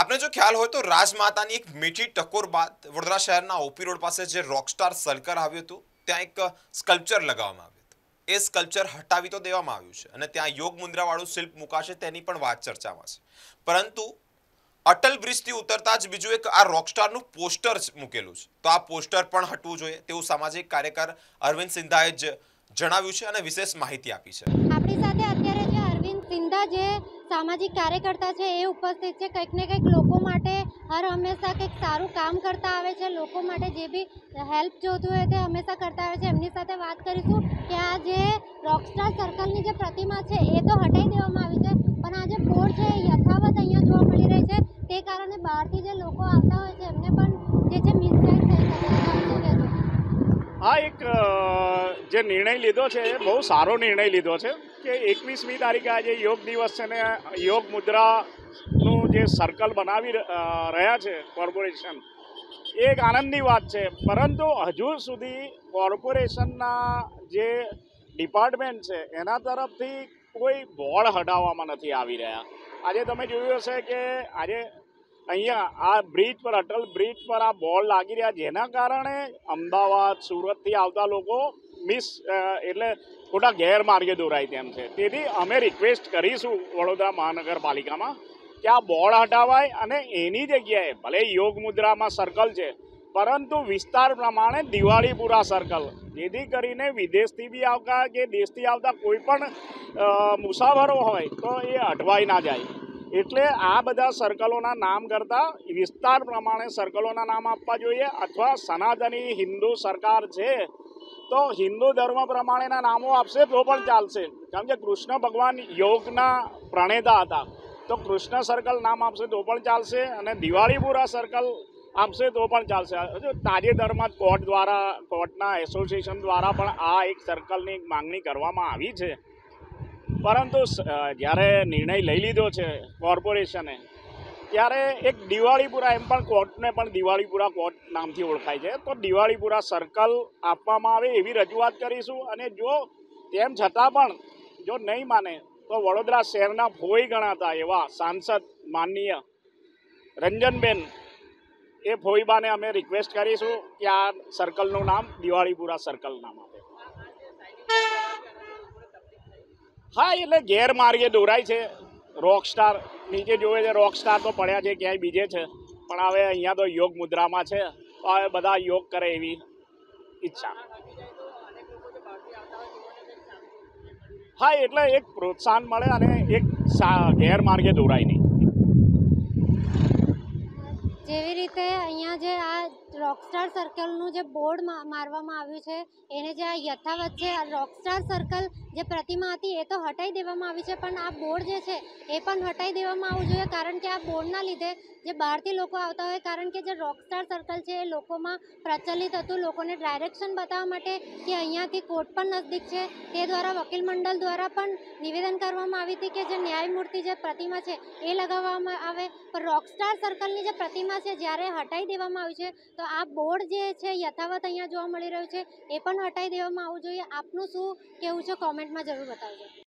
આપને જો ખ્યાલ હોય તો રાજમાતાની એક મીઠી ટકોર બાદ વડોદરા શહેરના ઓપી રોડ પાસે જે રોકસ્ટાર સલકર આવ્યું હતું, ત્યાં એક સ્કલ્પચર લગાવવામાં આવ્યું હતું. એ સ્કલ્પચર હટાવી તો દેવામાં આવ્યું છે અને ત્યાં યોગ મુદ્રાવાળું શિલ્પ મુકાશે તેની પણ વાત ચર્ચામાં છે. પરંતુ અટલ બ્રિજથી ઉતરતા જ બીજું એક આ રોકસ્ટારનું પોસ્ટર મૂકેલું છે. તો આ પોસ્ટર પણ હટવું જોઈએ તેવું સામાજિક કાર્યકર અરવિંદ સિંધાએ જ જણાવ્યું છે અને વિશેષ માહિતી આપી છે. આપણી સાથે અત્યારે જે અરવિંદ સિંધા જે સામાજિક કાર્યકર્તા છે એ ઉપસ્થિત છે. કંઈક ને કંઈક લોકો માટે હર હંમેશા કંઈક સારું કામ કરતા આવે છે. લોકો માટે જે બી હેલ્પ જોતું હોય તે હંમેશા કરતા આવે છે. એમની સાથે વાત કરીશું કે આ જે રોકસ્ટાર સર્કલની જે પ્રતિમા છે એ તો હટાવી દેવામાં આવી છે. પણ આ જે બોર્ડ છે એ યથાવત અહીંયા જોવા મળી રહી છે. તે કારણે બહારથી જે લોકો આવતા હોય છે એમને પણ જે છે મિસગાઈડ થઈ શકે છે આપ શું કહેશો આ એક જે નિર્ણય લીધો છે, એ બહુ સારો નિર્ણય લીધો છે કે એકવીસમી તારીખે આજે યોગ દિવસ છે ને યોગ મુદ્રાનું જે સર્કલ બનાવી રહ્યા છે કોર્પોરેશન એ એક આનંદની વાત છે. પરંતુ હજુ સુધી કોર્પોરેશનના જે ડિપાર્ટમેન્ટ છે, એના તરફથી કોઈ બોર્ડ હટાવવામાં નથી આવી રહ્યા. આજે તમે જોયું હશે કે આજે અહીંયા આ બ્રિજ પર, અટલ બ્રિજ પર આ બોર્ડ લાગી રહ્યા જેના કારણે અમદાવાદ, સુરતથી આવતા લોકો મિસ એટલે ખોટા ગેરમાર્ગે દોરાય તેમ છે. તેથી અમે રિક્વેસ્ટ કરીશું વડોદરા મહાનગરપાલિકામાં કે આ બોર્ડ હટાવાય અને એની જગ્યાએ, ભલે યોગ મુદ્રામાં સર્કલ છે, પરંતુ વિસ્તાર પ્રમાણે દિવાળીપુરા સર્કલ જેથી કરીને વિદેશથી બી આવતા કે દેશથી આવતા કોઈ પણ મુસાફરો હોય તો એ અટવાઈ ના જાય. એટલે આ બધા સર્કલોના નામ કરતાં વિસ્તાર પ્રમાણે સર્કલોના નામ આપવા જોઈએ અથવા સનાતની હિન્દુ સરકાર છે, તો હિન્દુ ધર્મ પ્રમાણેના નામો આપશે તો પણ ચાલશે. કારણ કે કૃષ્ણ ભગવાન યોગના પ્રણેતા હતા. તો કૃષ્ણ સર્કલ નામ આપશે તો પણ ચાલશે અને દિવાળીપુરા સર્કલ આપશે તો પણ ચાલશે. તાજેતરમાં કોર્ટ દ્વારા કોર્ટના એસોસિએશન દ્વારા પણ આ એક સર્કલની માંગણી કરવામાં આવી છે. પરંતુ જ્યારે નિર્ણય લઈ લીધો છે કોર્પોરેશને, ત્યારે એક દિવાળીપુરા, એમ પણ કોર્ટને પણ દિવાળીપુરા કોર્ટ નામથી ઓળખાય છે. તો દિવાળીપુરા સર્કલ આપવામાં આવે એવી રજૂઆત કરીશું અને જો તેમ છતાં પણ જો નહીં માને, તો વડોદરા શહેરના ભોઈ ગણાતા એવા સાંસદ માનનીય રંજનબેન એ ભોઈબાને અમે રિક્વેસ્ટ કરીશું કે આ સર્કલનું નામ દિવાળીપુરા સર્કલ નામ આપે. હા, એટલે ગેરમાર્ગે દોરાય છે. રોકસ્ટાર નીચે જોવે છે રોકસ્ટાર તો પડ્યા છે, ક્યાંય બીજે છે. પણ હવે અહીંયા તો યોગ મુદ્રામાં છે. તો હવે બધા યોગ કરે એવી ઈચ્છા. હા, એટલે એક પ્રોત્સાહન મળે અને એક ગેરમાર્ગે દોરાય નહીં. જેવી રીતે અહીંયા જે આ રોકસ્ટાર સર્કલનું જે બોર્ડ મારવામાં આવ્યું છે, એને જે આ યથાવત છે, આ રોકસ્ટાર સર્કલ જે પ્રતિમા હતી, એ તો હટાવી દેવામાં આવી છે, પણ આ બોર્ડ જે છે, એ પણ હટાવી દેવામાં આવવું જોઈએ, કારણ કે આ બોર્ડના લીધે જે બહારથી લોકો આવતા હોય, કારણ કે જે રોકસ્ટાર સર્કલ છે, એ લોકોમાં પ્રચલિત હતું, લોકોને ડાયરેક્શન બતાવવા માટે કે અહીંયાથી કોર્ટ પણ નજદીક છે, તે દ્વારા વકીલ મંડળ દ્વારા પણ નિવેદન કરવામાં આવી હતી કે જે ન્યાયમૂર્તિ જે પ્રતિમા છે, એ લગાવવામાં આવે. પણ રોકસ્ટાર સર્કલની જે પ્રતિમા છે, જ્યારે હટાવી દેવામાં આવી છે તો આ બોર્ડ જે છે, યથાવત અહીંયા જોવા મળી રહ્યું છે, એ પણ હટાવી દેવામાં આવવું જોઈએ. આપનું શું કહેવું છે કોમેન્ટમાં જરૂર બતાવજો.